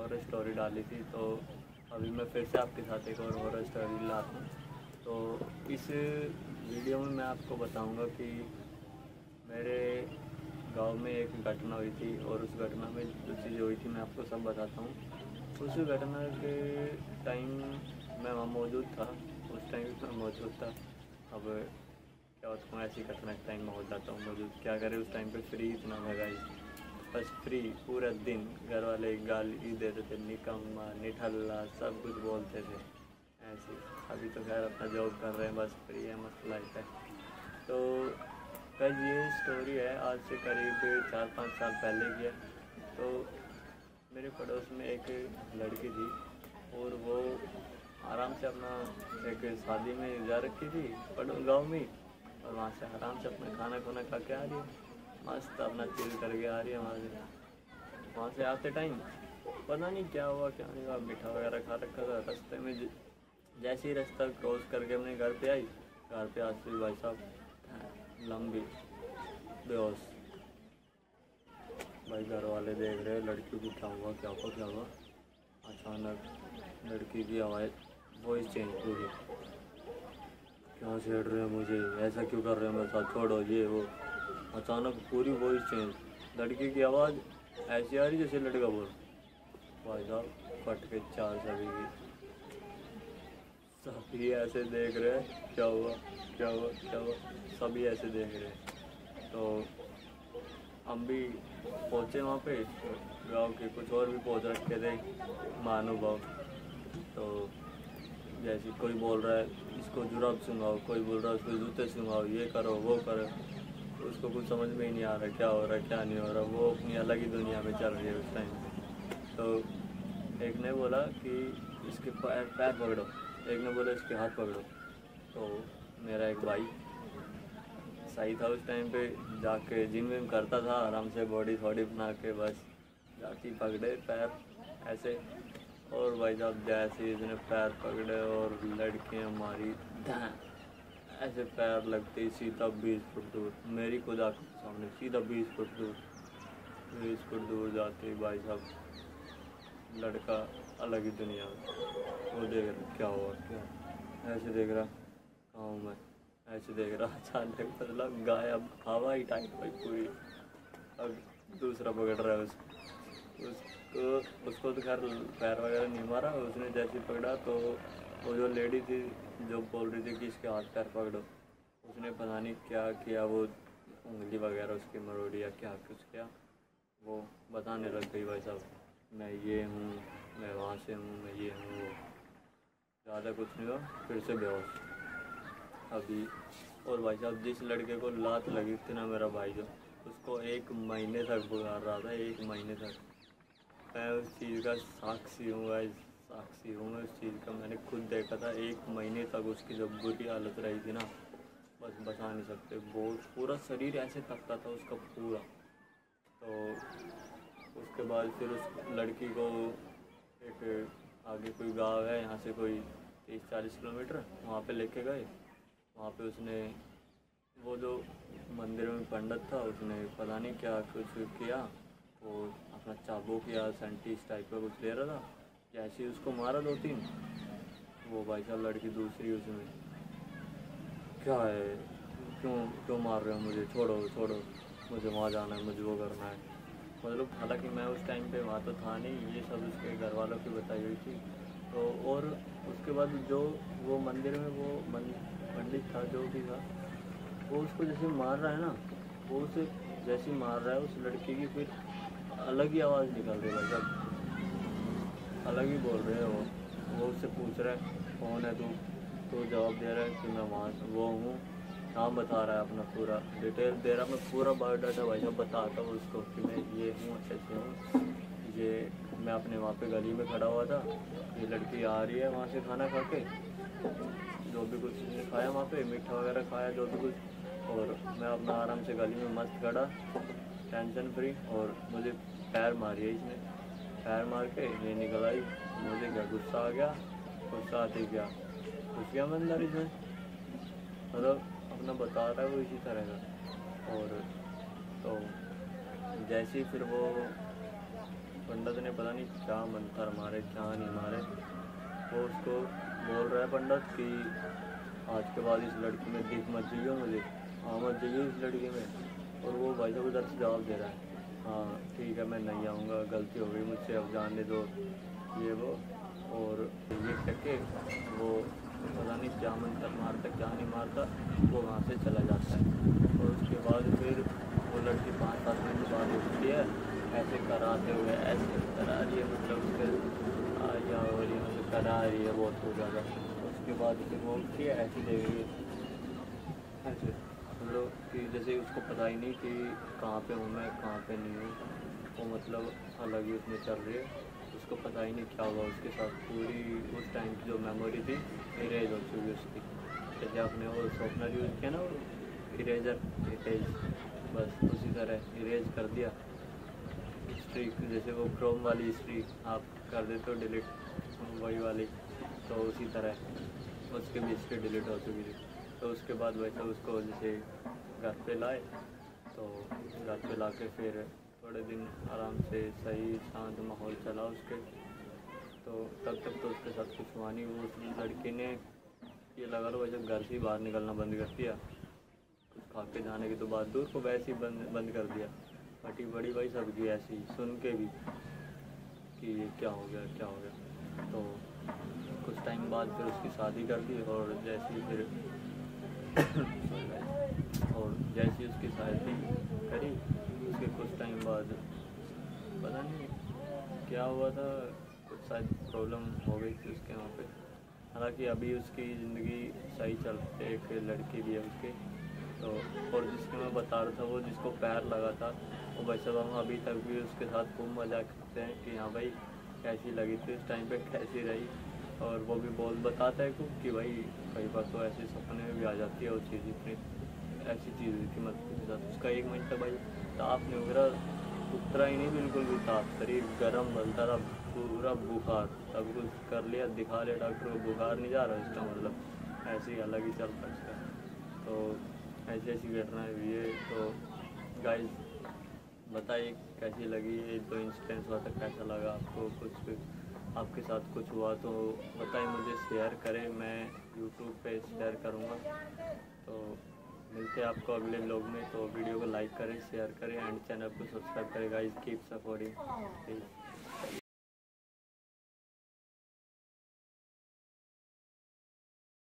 Horror story डाली थी तो अभी मैं फिर से आपके साथ एक और हॉरर स्टोरी लाता हूँ। तो इस वीडियो में मैं आपको बताऊँगा कि मेरे गाँव में एक घटना हुई थी और उस घटना में जो चीज़ें हुई थी मैं आपको सब बताता हूँ। उस घटना के टाइम मैं वहाँ मौजूद था, उस टाइम मैं मौजूद था। अब क्या होता हूँ ऐसी घटना के टाइम में हो जाता हूँ मौजूद। क्या करें उस टाइम पे? फ्री इतना महँगाई बस फ्री, पूरा दिन घर वाले गाली देते थे निकम्मा निठल्ला सब कुछ बोलते थे। ऐसे, अभी तो खैर अपना जॉब कर रहे हैं, बस फ्री है, मस्त लाइफ है। तो कल ये स्टोरी है, आज से करीब चार पाँच साल पहले की है। तो मेरे पड़ोस में एक लड़की थी और वो आराम से अपना एक शादी में जा रखी थी, पड़ो, गाँव में। और वहाँ से आराम से अपना खाना खुना खा के आ रही है। मस्त अपना चिल करके आ रही है वहाँ से। वहाँ से आते टाइम पता नहीं क्या हुआ, क्या नहीं हुआ, मीठा वगैरह खा रखा था, रास्ते में जैसे ही रास्ता क्रॉस करके अपने घर पे आई, घर पे से भाई साहब लंबी, बेहोश। भाई घर वाले देख रहे लड़की को क्या हुआ क्या हुआ क्या हुआ। अचानक लड़की की आवाज़ वॉइस चेंज पूरी क्या छेड़ रहे हैं मुझे? ऐसा क्यों कर रहे हैं मेरे साथ? छोड़ो, ये, वो। अचानक पूरी वॉइस चेंज लड़के की आवाज़ ऐसी आ रही जैसे लड़का बोल। भाई साहब फट के चार सभी की। सभी ऐसे देख रहे हैं, क्या हुआ क्या हुआ क्या हुआ? सभी ऐसे देख रहे हैं। तो हम भी पहुँचे वहाँ पे, गाँव के कुछ और भी पहुँच रखे थे महानुभाव तो जैसे कोई बोल रहा है, इसको जुराब सुंगाओ कोई बोल रहा है, उसको जूते सुंगाओ ये करो, वो करो। उसको कुछ समझ में ही नहीं आ रहा क्या हो रहा क्या नहीं हो रहा। वो अपनी अलग ही दुनिया में चल रही है उस टाइम तो एक ने बोला कि इसके पैर पैर पकड़ो। एक ने बोला, इसके हाथ पकड़ो। तो मेरा एक भाई सही था उस टाइम पे, जाके जिम विम करता था, आराम से बॉडी थोड़ी बना के बस जाके पकड़े पैर ऐसे। और भाई साहब, जैसे इसने पैर पकड़े और लड़कियाँ मारी ऐसे पैर लगते सीधा बीस फुट दूर। मेरी खुद आँख सामने, सीधा बीस फुट दूर। बीस फुट दूर जाते भाई साहब। लड़का अलग ही दुनिया में। वो देख रहा क्या हुआ, क्या? ऐसे देख रहा हूँ मैं? ऐसे देख रहा अचानक मतलब गायब, हवा ही टाइट भाई पूरी। अब दूसरा पकड़ रहा है उसको। उसको उसको तो खैर पैर वगैरह नहीं मारा, उसने जैसे पकड़ा तो वो जो लेडी थी जो बोल रही थी कि इसके हाथ पैर पकड़ो, उसने पता नहीं क्या किया, वो उंगली वगैरह उसकी मरोड़ी या क्या कुछ किया, वो बताने लग गई, भाई साहब, मैं ये हूँ, मैं वहाँ से हूँ, मैं ये हूँ, वो ज़्यादा कुछ नहीं हुआ, फिर से बेहोश। अभी और भाई साहब, जिस लड़के को लात लगी थी ना मेरा भाई जो, उसको एक महीने तक बुखार रहा था, एक महीने तक। मैं उस चीज़ का साक्षी हूँ भाई साक्षी हूँ मैं उस चीज़ का। मैंने खुद देखा था, एक महीने तक उसकी जब बुरी हालत रही थी ना, बस बता नहीं सकते। बहुत, पूरा शरीर ऐसे थकता था उसका पूरा। तो उसके बाद फिर उस लड़की को एक आगे कोई गाँव है, यहाँ से कोई तीस चालीस किलोमीटर, वहाँ पे लेके गए। वहाँ पे उसने वो जो मंदिर में पंडित था, उसने पता नहीं क्या कुछ किया वो अपना चाबुक या सेंटिस टाइप का कुछ ले रहा था जैसे उसको मारा दो तीन? वो भाई साहब, लड़की दूसरी उसमें। क्या है? क्यों क्यों मार रहे हो मुझे? छोड़ो छोड़ो। मुझे वहाँ जाना है, मुझे वो करना है। मतलब हालाँकि मैं उस टाइम पे वहाँ तो था नहीं, ये सब उसके घर वालों की बताई हुई थी। तो और उसके बाद जो वो मंदिर में वो पंडित था, जो भी था, वो उसको जैसे मार रहा है ना, वो उसे जैसे मार रहा है उस लड़की की, फिर अलग ही आवाज़ निकल रही है मतलब अलग ही बोल रहे हैं वो। वो उससे पूछ रहा है, कौन है तू? तो जवाब दे रहा है कि मैं वहाँ वो हूँ। नाम बता रहा है अपना पूरा। डिटेल दे रहा मैं पूरा बायोडाटा भाई साहब बताता हूँ उसको कि मैं ये हूँ, अच्छे से हूँ। ये मैं अपने वहाँ पे गली में खड़ा हुआ था। ये लड़की आ रही है वहाँ से खाना खा के। जो भी कुछ खाया वहाँ पे, मीठा वगैरह खाया, जो भी कुछ। और मैं अपना आराम से गली में मस्त खड़ा। टेंशन फ्री और मुझे पैर मारी है इसने। पैर मार के ये निकल आई मुझे क्या गुस्सा आ गया? गुस्सा आते क्या? घुस गया मैं अंदर इसमें? मतलब अपना बता रहा है वो इसी तरह का। और तो जैसे ही फिर वो पंडित ने पता नहीं क्या मंत्र मारे, क्या नहीं मारे, वो उसको बोल रहा है पंडित कि आज के बाद इस लड़की में दिख मत जाइए मुझे। हाँ मत जाइए इस लड़की में। और वो भाई साहब उधर से जवाब दे रहा है। हाँ ठीक है, मैं नहीं आऊँगा, गलती हो गई मुझसे, अब जाने दो। ये वो, और ये करके वो पता नहीं क्या मंत्र मारता, क्या नहीं मारता, वो वहाँ से चला जाता है। और उसके बाद फिर वो लड़की पाँच सात मिनट बाद उठती है, ऐसे कराते हुए, ऐसे करा रही है मतलब उसके या हो रही है मतलब करा रही है, बहुत हो ज़्यादा उसके बाद फिर वो उठती है, ऐसी है ऐसे मतलब कि जैसे उसको पता ही नहीं कि कहाँ पे हूँ मैं, कहाँ पे नहीं हूँ। वो मतलब अलग ही उसमें चल रही है। उसको पता ही नहीं क्या हुआ उसके साथ। पूरी उस टाइम की जो मेमोरी थी इरेज हो चुकी उसकी। जैसे आपने वो सॉफ्टवेयर यूज़ किया ना इरेजर इरेज बस उसी तरह इरेज कर दिया। हिस्ट्री जैसे वो क्रोम वाली हिस्ट्री आप कर देते हो डिलीट वही वाली तो उसी तरह। उसकी भी हिस्ट्री डिलीट हो चुकी थी। तो उसके बाद वैसे उसको जैसे घर पे लाए तो घर पे ला के फिर थोड़े दिन आराम से सही शांत माहौल चला उसके। तो तब तक तो उसके साथ कुछ हुआ नहीं। वो लड़की ने ये लगा लो, जब घर से ही बाहर निकलना बंद कर दिया, कुछ खा के जाने की तो बात दूर को वैसे ही बंद बंद कर दिया। फटी बड़ी भाई सबकी ऐसी, सुन के भी कि ये क्या हो गया, क्या हो गया। तो कुछ टाइम बाद फिर उसकी शादी कर दी और जैसी फिर और जैसी उसकी शादी करी, उसके कुछ टाइम बाद, पता नहीं क्या हुआ था, कुछ शायद प्रॉब्लम हो गई थी उसके वहाँ पे। हालाँकि अभी उसकी ज़िंदगी सही चलते एक लड़की भी है उसके। तो और जिसके मैं बता रहा था, वो जिसको पैर लगा था, वो वैसे हम अभी तक भी उसके साथ खूब मज़ाक करते हैं कि हाँ भाई, कैसी लगी थी उस टाइम पे, कैसी रही? और वो भी बहुत बताता है कि भाई, कई बार तो ऐसे सपने में भी आ जाती है वो चीज़ इतनी, ऐसी चीज़ की साथ उसका एक मिनट भाई, ताप नहीं वगैरह उतरा ही नहीं बिल्कुल भी ताप। शरीर गर्म बलता था पूरा बुखार। सब कुछ कर लिया, दिखा लिया डॉक्टर को, बुखार नहीं जा रहा इसका मतलब। ऐसे ही अलग ही चलता इसका। तो ऐसी ऐसी घटनाएँ हुई है। तो गाइस बताइए, कैसी लगी ये दो इंसिडेंस हुआ था कैसा लगा आपको? कुछ आपके साथ कुछ हुआ तो बताएँ, मुझे शेयर करें, मैं यूट्यूब पे शेयर करूँगा। तो मिलते हैं आपको अगले ब्लॉग में तो वीडियो को लाइक करें शेयर करें एंड चैनल को सब्सक्राइब करें। Guys keep supporting please